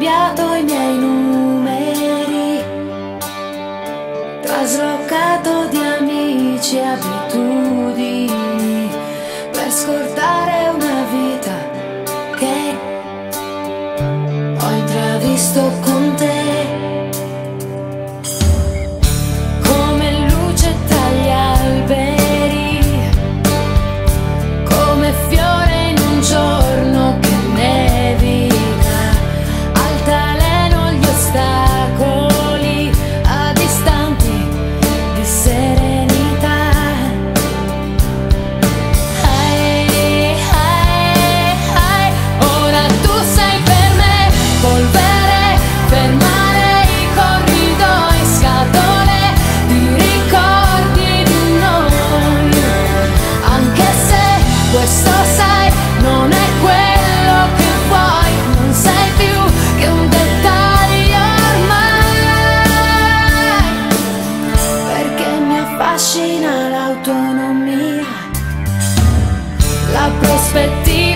cambiato i miei numeri, traslocato di amici a vita. a perspectiva.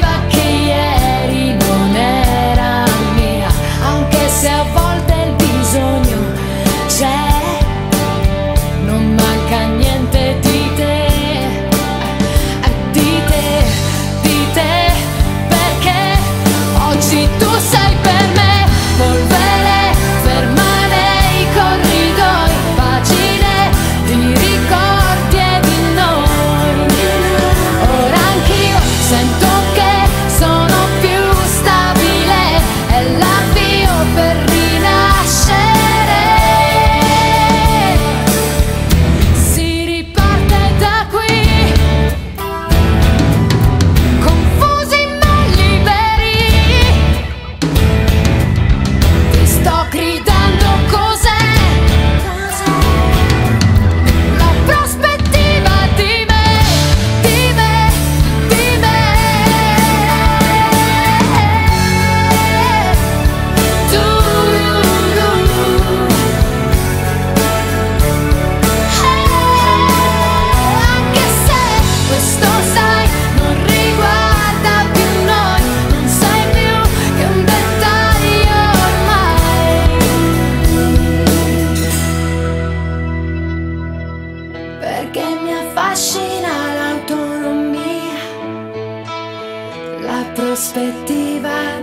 prospettiva.